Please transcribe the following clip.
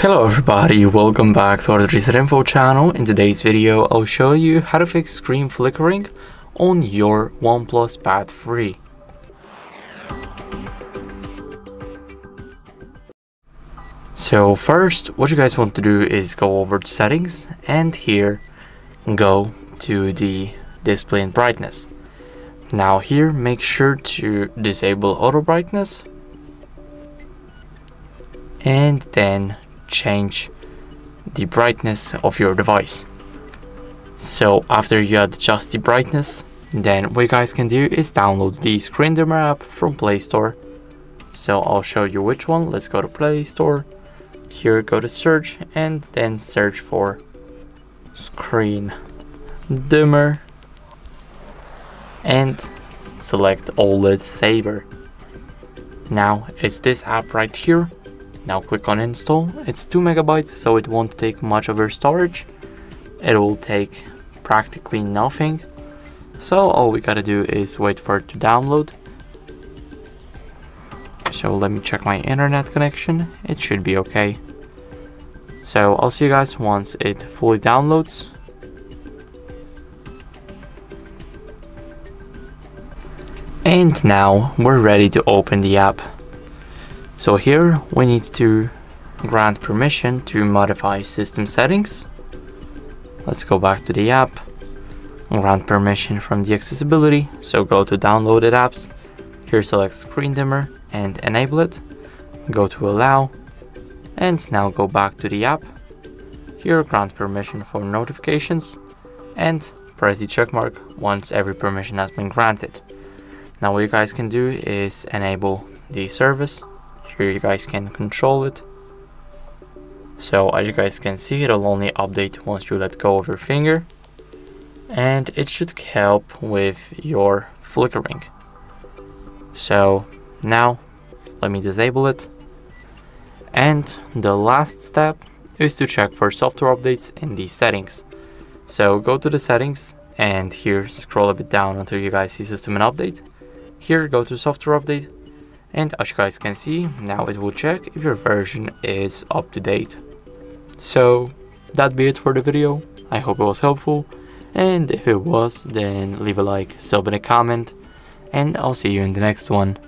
Hello everybody, welcome back to Hard Reset Info channel. In today's video, I'll show you how to fix screen flickering on your OnePlus Pad 3. So first, what you guys want to do is go over to settings and here go to the display and brightness. Now here, make sure to disable auto brightness and then change the brightness of your device. So after you adjust the brightness, then what you guys can do is download the Screen Dimmer app from Play Store. So I'll show you which one. Let's go to Play Store. Here go to search and then search for Screen Dimmer and select OLED Saver. Now it's this app right here now click on install. It's 2 megabytes, so it won't take much of your storage. It will take practically nothing. So all we gotta do is wait for it to download. So let me check my internet connection. It should be okay. So I'll see you guys once it fully downloads. And now we're ready to open the app. So here we need to grant permission to modify system settings. Let's go back to the app, grant permission from the accessibility. So go to downloaded apps, here select screen dimmer and enable it. Go to allow and now go back to the app. Here grant permission for notifications and press the check mark once every permission has been granted. Now what you guys can do is enable the service here you guys can control it. So as you guys can see it'll only update once you let go of your finger. And it should help with your flickering. So now let me disable it. And the last step is to check for software updates in the settings. So go to the settings and here scroll a bit down until you guys see system and update. Here go to software update and as you guys can see now it will check if your version is up to date. So that be it for the video. I hope it was helpful. And if it was then leave a like sub and a comment. And i'll see you in the next one